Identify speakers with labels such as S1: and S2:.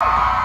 S1: you.